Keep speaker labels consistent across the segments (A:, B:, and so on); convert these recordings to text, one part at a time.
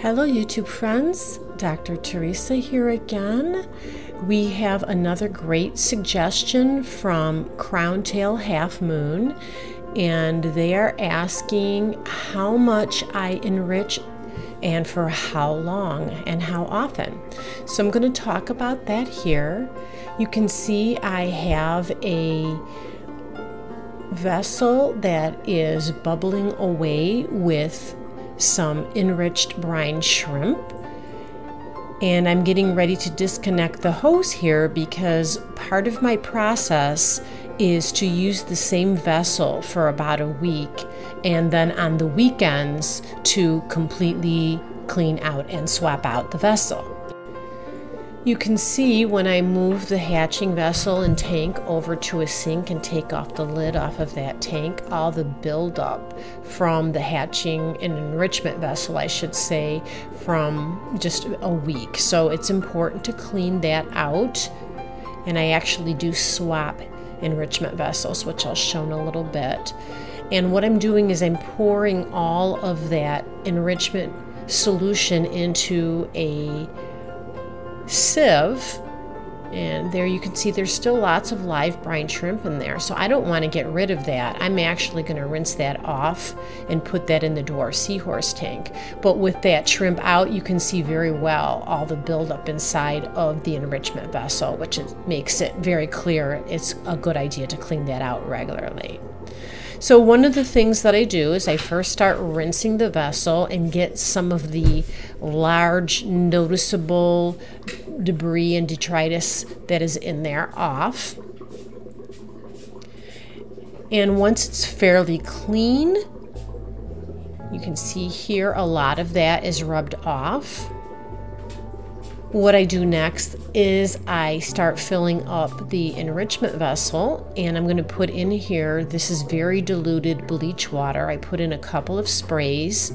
A: Hello, YouTube friends. Dr. Teresa here again. We have another great suggestion from Crown Tail Half Moon, and they are asking how much I enrich and for how long and how often. So I'm going to talk about that here. You can see I have a vessel that is bubbling away with some enriched brine shrimp. And I'm getting ready to disconnect the hose here because part of my process is to use the same vessel for about a week and then on the weekends to completely clean out and swap out the vessel. You can see when I move the hatching vessel and tank over to a sink and take off the lid off of that tank, all the buildup from the hatching and enrichment vessel, I should say, from just a week. So it's important to clean that out. And I actually do swap enrichment vessels, which I'll show in a little bit. And what I'm doing is I'm pouring all of that enrichment solution into a sieve and there you can see there's still lots of live brine shrimp in there. So I don't want to get rid of that. I'm actually going to rinse that off and put that in the dwarf seahorse tank. But with that shrimp out, you can see very well all the buildup inside of the enrichment vessel, which makes it very clear it's a good idea to clean that out regularly. So one of the things that I do is I first start rinsing the vessel and get some of the large noticeable debris and detritus that is in there off. And once it's fairly clean, you can see here a lot of that is rubbed off. What I do next is I start filling up the enrichment vessel and I'm going to put in here, this is very diluted bleach water. I put in a couple of sprays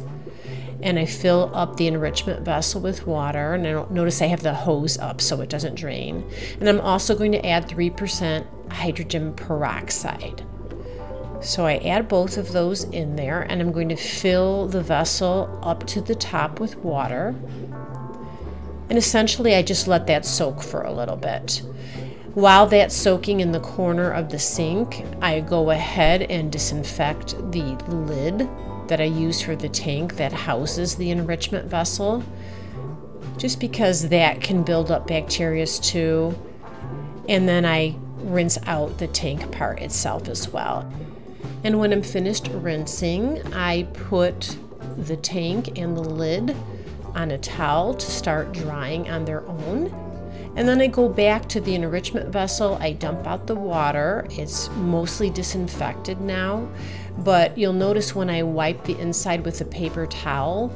A: and I fill up the enrichment vessel with water and I notice I have the hose up so it doesn't drain. And I'm also going to add 3% hydrogen peroxide. So I add both of those in there and I'm going to fill the vessel up to the top with water. And essentially, I just let that soak for a little bit. While that's soaking in the corner of the sink, I go ahead and disinfect the lid that I use for the tank that houses the enrichment vessel, just because that can build up bacteria too. And then I rinse out the tank part itself as well. And when I'm finished rinsing, I put the tank and the lid on a towel to start drying on their own. And then I go back to the enrichment vessel. I dump out the water. It's mostly disinfected now, but you'll notice when I wipe the inside with a paper towel,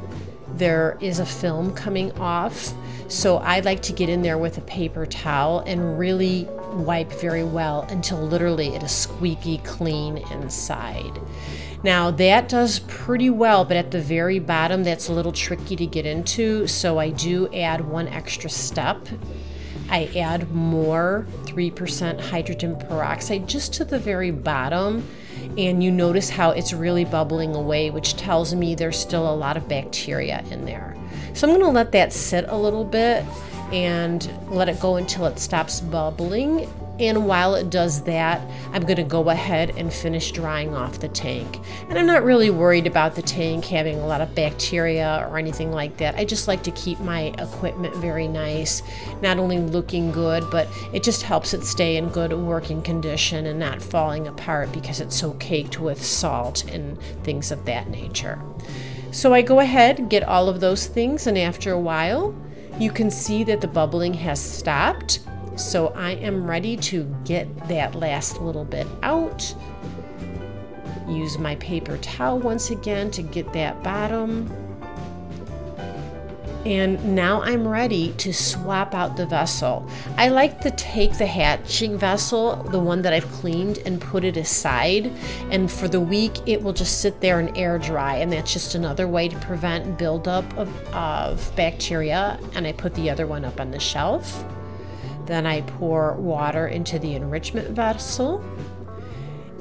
A: there is a film coming off. So I like to get in there with a paper towel and really wipe very well until literally it is squeaky clean inside. Now that does pretty well, but at the very bottom, that's a little tricky to get into. So I do add one extra step. I add more 3% hydrogen peroxide just to the very bottom. And you notice how it's really bubbling away, which tells me there's still a lot of bacteria in there. So I'm gonna let that sit a little bit and let it go until it stops bubbling and while it does that, I'm going to go ahead and finish drying off the tank. And I'm not really worried about the tank having a lot of bacteria or anything like that. I just like to keep my equipment very nice, not only looking good, but it just helps it stay in good working condition and not falling apart because it's so caked with salt and things of that nature. So I go ahead, get all of those things, and after a while, you can see that the bubbling has stopped so I am ready to get that last little bit out. Use my paper towel once again to get that bottom. And now I'm ready to swap out the vessel. I like to take the hatching vessel, the one that I've cleaned, and put it aside. And for the week, it will just sit there and air dry. And that's just another way to prevent buildup of, of bacteria. And I put the other one up on the shelf. Then I pour water into the enrichment vessel.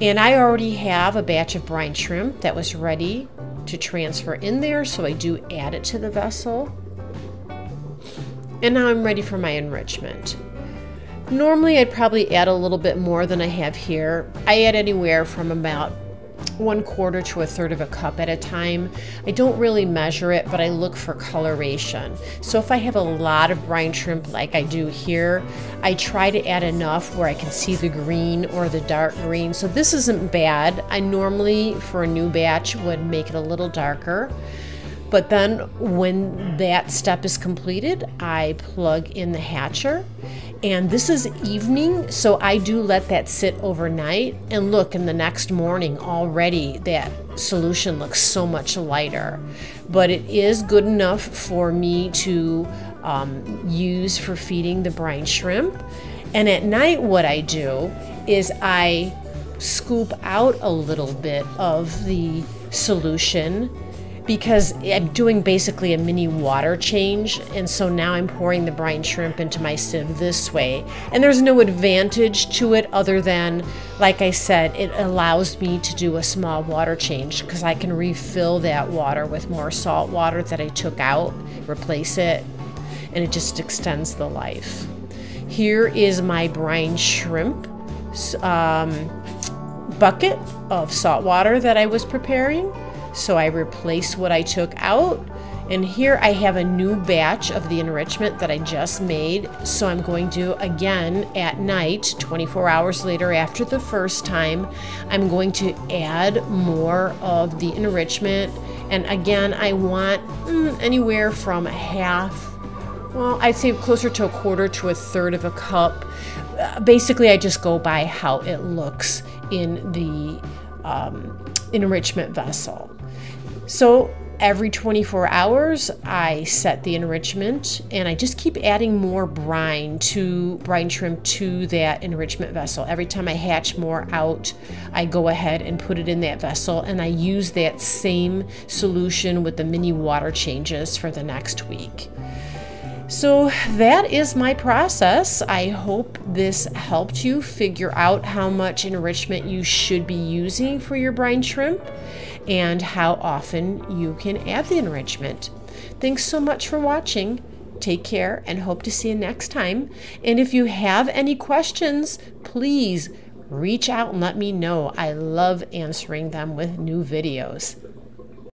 A: And I already have a batch of brine shrimp that was ready to transfer in there, so I do add it to the vessel. And now I'm ready for my enrichment. Normally I'd probably add a little bit more than I have here. I add anywhere from about one quarter to a third of a cup at a time. I don't really measure it, but I look for coloration. So if I have a lot of brine shrimp like I do here, I try to add enough where I can see the green or the dark green. So this isn't bad. I normally, for a new batch, would make it a little darker. But then when that step is completed, I plug in the hatcher. And this is evening, so I do let that sit overnight. And look, in the next morning, already that solution looks so much lighter. But it is good enough for me to um, use for feeding the brine shrimp. And at night, what I do is I scoop out a little bit of the solution because I'm doing basically a mini water change. And so now I'm pouring the brine shrimp into my sieve this way. And there's no advantage to it other than, like I said, it allows me to do a small water change because I can refill that water with more salt water that I took out, replace it, and it just extends the life. Here is my brine shrimp um, bucket of salt water that I was preparing. So I replace what I took out. And here I have a new batch of the enrichment that I just made. So I'm going to, again, at night, 24 hours later after the first time, I'm going to add more of the enrichment. And again, I want mm, anywhere from a half, well, I'd say closer to a quarter to a third of a cup. Uh, basically, I just go by how it looks in the um, enrichment vessel. So every 24 hours, I set the enrichment and I just keep adding more brine to brine shrimp to that enrichment vessel. Every time I hatch more out, I go ahead and put it in that vessel and I use that same solution with the mini water changes for the next week. So that is my process. I hope this helped you figure out how much enrichment you should be using for your brine shrimp and how often you can add the enrichment. Thanks so much for watching. Take care and hope to see you next time. And if you have any questions, please reach out and let me know. I love answering them with new videos.